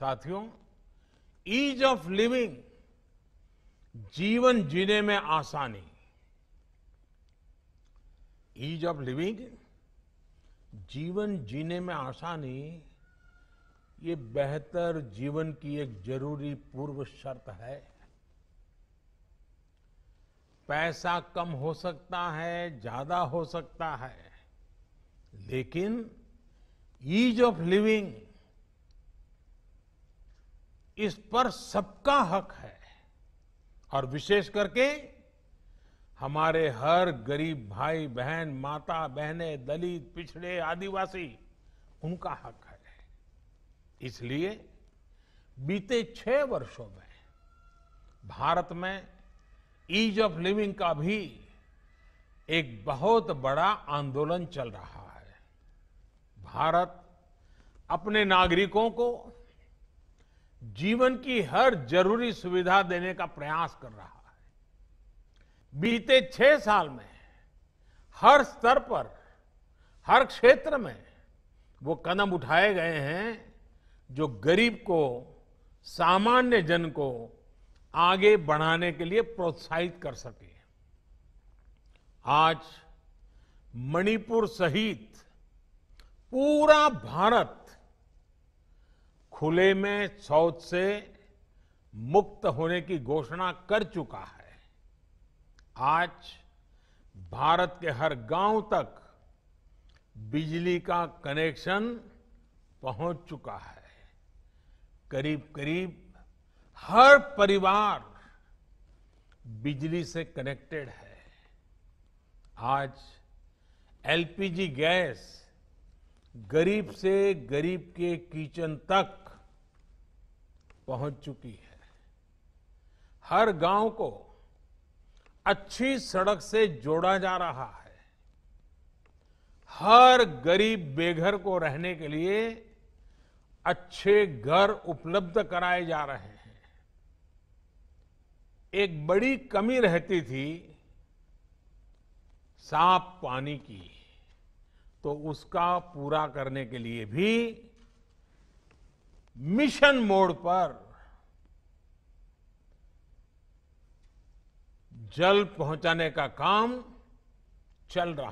साथियों ease of living जीवन जीने में आसानी। ईज ऑफ़ लिविंग जीवन जीने में आसानी, ये बेहतर जीवन की एक ज़रूरी पूर्व शर्त है। पैसा कम हो सकता है, ज़्यादा हो सकता है, लेकिन ईज ऑफ़ लिविंग इस पर सबका हक है। और विशेष करके हमारे हर गरीब भाई बहन, माता बहने, दलित, पिछड़े, आदिवासी, उनका हक है। इसलिए बीते छह वर्षों में भारत में ईज ऑफ़ लिविंग का भी एक बहुत बड़ा आंदोलन चल रहा है। भारत अपने नागरिकों को जीवन की हर ज़रूरी सुविधा देने का प्रयास कर रहा है। बीते छह साल में हर स्तर पर, हर क्षेत्र में वो कदम उठाए गए हैं जो गरीब को, सामान्य जन को आगे बढ़ाने के लिए प्रोत्साहित कर सके। आज मणिपुर सहित पूरा भारत खुले में शौच से मुक्त होने की घोषणा कर चुका है। आज भारत के हर गाँव तक बिजली का कनेक्शन पहुँच चुका है। करीब करीब हर परिवार बिजली से कनेक्टेड है। आज एलपीजी गैस गरीब से गरीब के किचन तक पहुँच चुकी है। हर गाँव को अच्छी सड़क से जोड़ा जा रहा है। हर गरीब बेघर को रहने के लिए अच्छे घर उपलब्ध कराए जा रहे हैं। एक बड़ी कमी रहती थी साफ़ पानी की। तो उसका पूरा करने के लिए भी मिशन मोड पर जल पहुँचाने का काम चल रहा